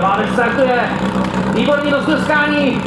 Mládek startuje. Výborný rozdrskání.